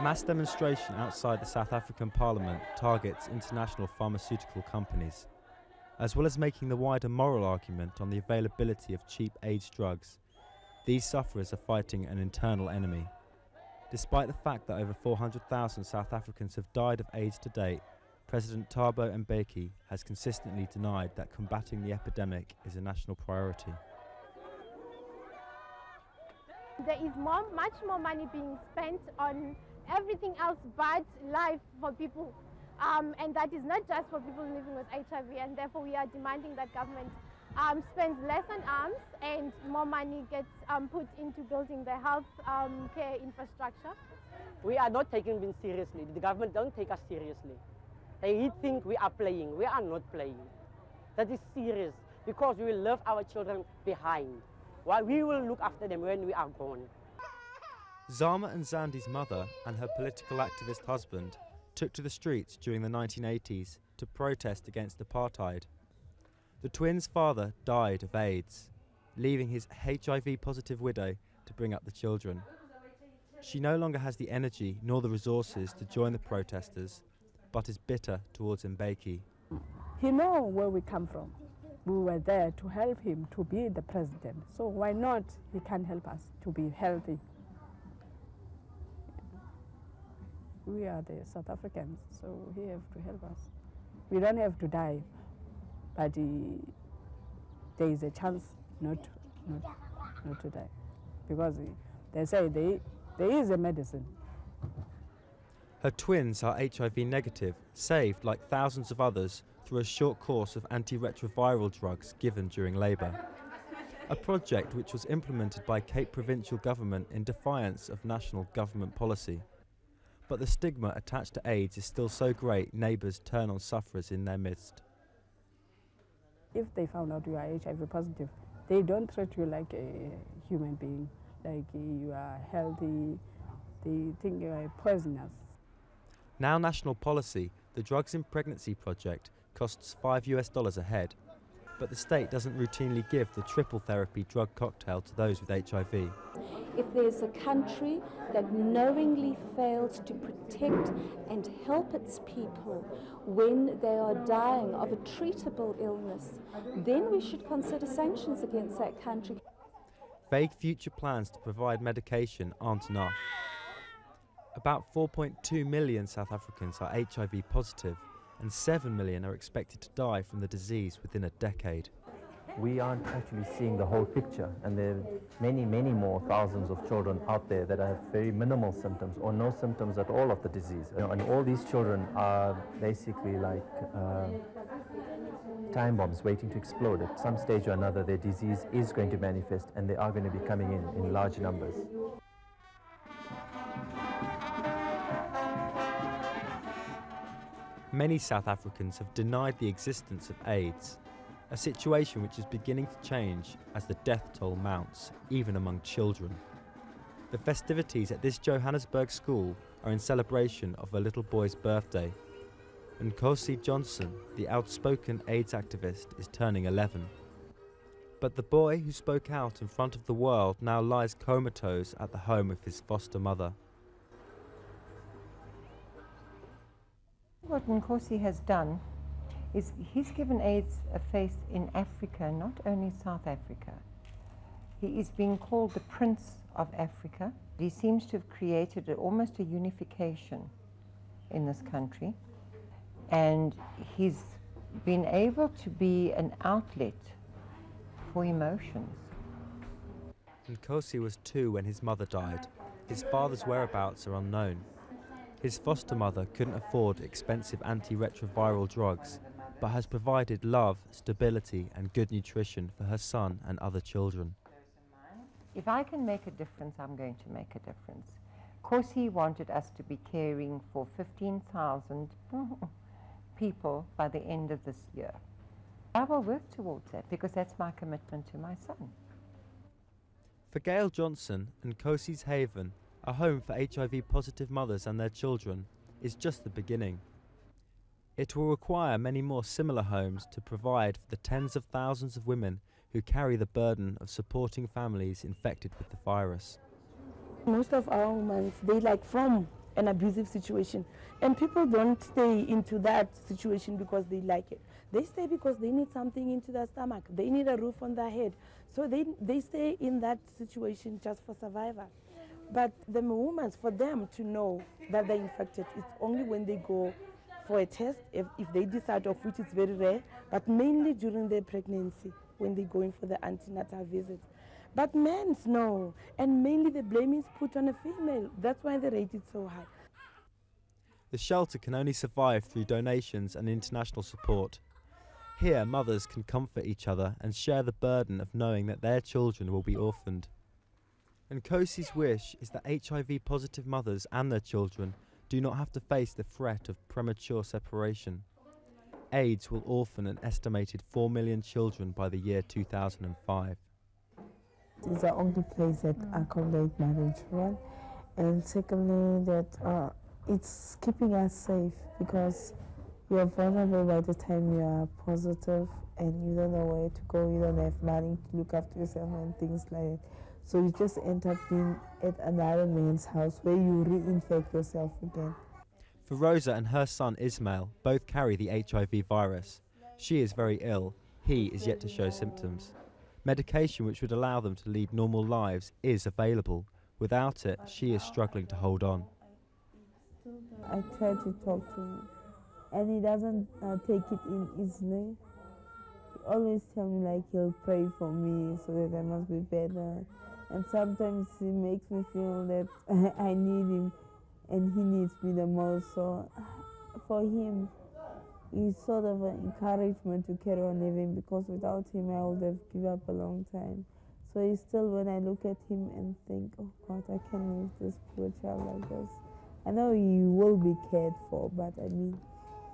A mass demonstration outside the South African Parliament targets international pharmaceutical companies. As well as making the wider moral argument on the availability of cheap AIDS drugs, these sufferers are fighting an internal enemy. Despite the fact that over 400,000 South Africans have died of AIDS to date, President Thabo Mbeki has consistently denied that combating the epidemic is a national priority. There is more, much more money being spent on everything else but life for people. Um, and that is not just for people living with HIV, and therefore we are demanding that government um, spends less on arms and more money gets um, put into building the health um, care infrastructure. We are not taking them seriously. The government don't take us seriously. They think we are playing. We are not playing. That is serious because we will leave our children behind. While we will look after them when we are gone. Zama and Zandi's mother and her political activist husband took to the streets during the 1980s to protest against apartheid. The twins' father died of AIDS, leaving his HIV positive widow to bring up the children. She no longer has the energy nor the resources to join the protesters, but is bitter towards Mbeki. He knows where we come from. We were there to help him to be the president. So why not he can help us to be healthy? We are the South Africans, so he have to help us. We don't have to die, but he, there is a chance not, not, not to die. Because they say they, there is a medicine. Her twins are HIV negative, saved like thousands of others through a short course of antiretroviral drugs given during labour. A project which was implemented by Cape Provincial Government in defiance of national government policy. But the stigma attached to AIDS is still so great, neighbours turn on sufferers in their midst. If they found out you are HIV positive, they don't treat you like a human being, like you are healthy, they think you are poisonous. Now national policy, the Drugs in Pregnancy project costs 5 US dollars a head, but the state doesn't routinely give the triple therapy drug cocktail to those with HIV. If there's a country that knowingly fails to protect and help its people when they are dying of a treatable illness, then we should consider sanctions against that country. Vague future plans to provide medication aren't enough. About 4.2 million South Africans are HIV positive, and 7 million are expected to die from the disease within a decade. We aren't actually seeing the whole picture, and there are many, many more thousands of children out there that have very minimal symptoms or no symptoms at all of the disease. You know, and all these children are basically like uh, time bombs waiting to explode. At some stage or another, their disease is going to manifest, and they are going to be coming in in large numbers. Many South Africans have denied the existence of AIDS, a situation which is beginning to change as the death toll mounts, even among children. The festivities at this Johannesburg school are in celebration of a little boy's birthday. And Nkosi Johnson, the outspoken AIDS activist, is turning 11. But the boy who spoke out in front of the world now lies comatose at the home of his foster mother. Nkosi has done is he's given AIDS a face in Africa, not only South Africa. He is being called the Prince of Africa. He seems to have created a, almost a unification in this country. And he's been able to be an outlet for emotions. Nkosi was two when his mother died. His father's whereabouts are unknown. His foster mother couldn't afford expensive antiretroviral drugs, but has provided love, stability, and good nutrition for her son and other children. If I can make a difference, I'm going to make a difference. Of course, he wanted us to be caring for 15,000 people by the end of this year. I will work towards that because that's my commitment to my son. For Gail Johnson Nkosi's Haven, a home for HIV positive mothers and their children, is just the beginning. It will require many more similar homes to provide for the tens of thousands of women who carry the burden of supporting families infected with the virus. Most of our women, they like from an abusive situation. And people don't stay into that situation because they like it. They stay because they need something into their stomach. They need a roof on their head. So they, they stay in that situation just for survival. But the women, for them to know that they're infected, it's only when they go for a test, if, if they decide, of which is very rare, but mainly during their pregnancy, when they go in for the antenatal visits. But men, no. And mainly the blame is put on a female. That's why the rate is so high. The shelter can only survive through donations and international support. Here, mothers can comfort each other and share the burden of knowing that their children will be orphaned. Nkosi's wish is that HIV positive mothers and their children do not have to face the threat of premature separation. AIDS will orphan an estimated 4 million children by the year 2005. It's the only place that accommodate marriage, one. And secondly, that uh, it's keeping us safe because you're vulnerable by the time you are positive and you don't know where to go, you don't have money to look after yourself and things like that. So you just end up being at another man's house where you reinfect yourself again. For Rosa and her son Ismail, both carry the HIV virus. She is very ill, he is yet to show symptoms. Medication which would allow them to lead normal lives is available. Without it, she is struggling to hold on. I try to talk to him, and he doesn't uh, take it in easily. He always tell me like he'll pray for me so that I must be better. And sometimes he makes me feel that I need him and he needs me the most. So for him, it's sort of an encouragement to carry on living because without him, I would have given up a long time. So it's still when I look at him and think, oh God, I can't leave this poor child like this. I know he will be cared for, but I mean,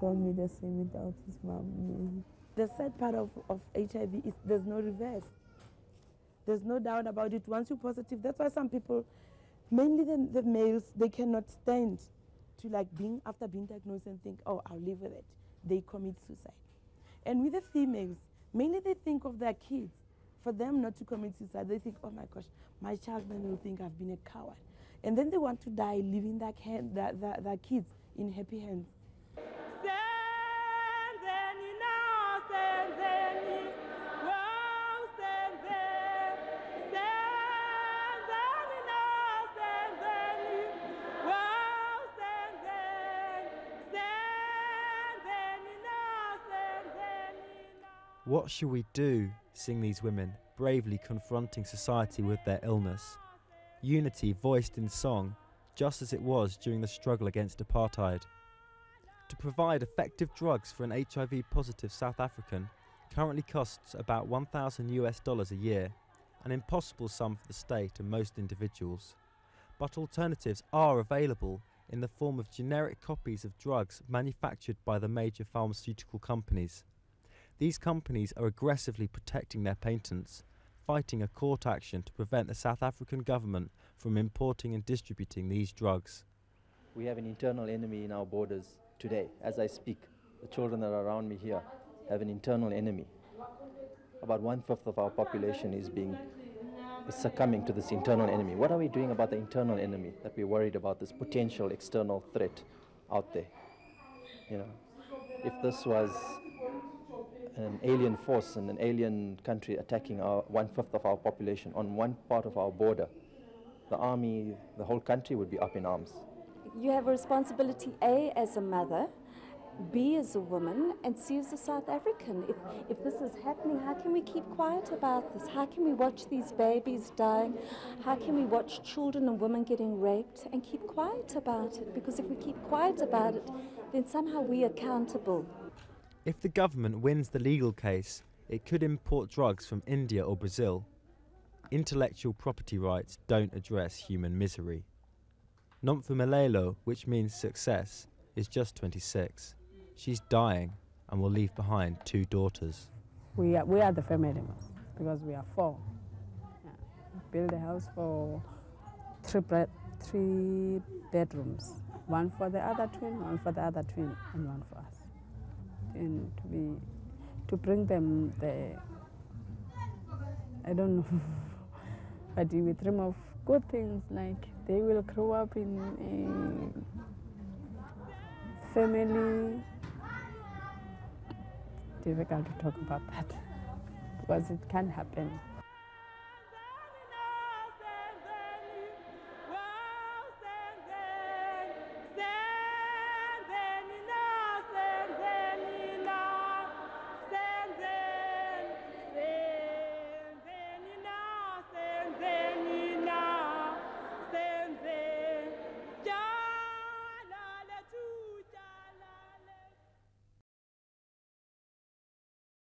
don't be the same without his mom. The sad part of, of HIV is there's no reverse. There's no doubt about it. Once you're positive, that's why some people, mainly the, the males, they cannot stand to like being after being diagnosed and think, oh, I'll live with it. They commit suicide. And with the females, mainly they think of their kids. For them not to commit suicide, they think, oh my gosh, my child then will think I've been a coward. And then they want to die leaving their, their, their, their kids in happy hands. What should we do? sing these women, bravely confronting society with their illness. Unity voiced in song, just as it was during the struggle against apartheid. To provide effective drugs for an HIV positive South African currently costs about 1,000 US dollars a year, an impossible sum for the state and most individuals. But alternatives are available in the form of generic copies of drugs manufactured by the major pharmaceutical companies. These companies are aggressively protecting their patents, fighting a court action to prevent the South African government from importing and distributing these drugs. We have an internal enemy in our borders today. As I speak, the children that are around me here have an internal enemy. About one fifth of our population is being is succumbing to this internal enemy. What are we doing about the internal enemy that we're worried about this potential external threat out there? You know, if this was an alien force and an alien country attacking our one fifth of our population on one part of our border, the army, the whole country would be up in arms. You have a responsibility, A, as a mother, B, as a woman, and C, as a South African. If, if this is happening, how can we keep quiet about this? How can we watch these babies dying? How can we watch children and women getting raped and keep quiet about it? Because if we keep quiet about it, then somehow we're accountable. If the government wins the legal case, it could import drugs from India or Brazil. Intellectual property rights don't address human misery. Nomfumelelo, which means success, is just 26. She's dying and will leave behind two daughters. We are, we are the family because we are four. Yeah. Build a house for three, three bedrooms, one for the other twin, one for the other twin, and one for us and to be to bring them the I don't know. But we dream of good things like they will grow up in a family. Difficult to talk about that because it can happen.